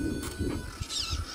えっ?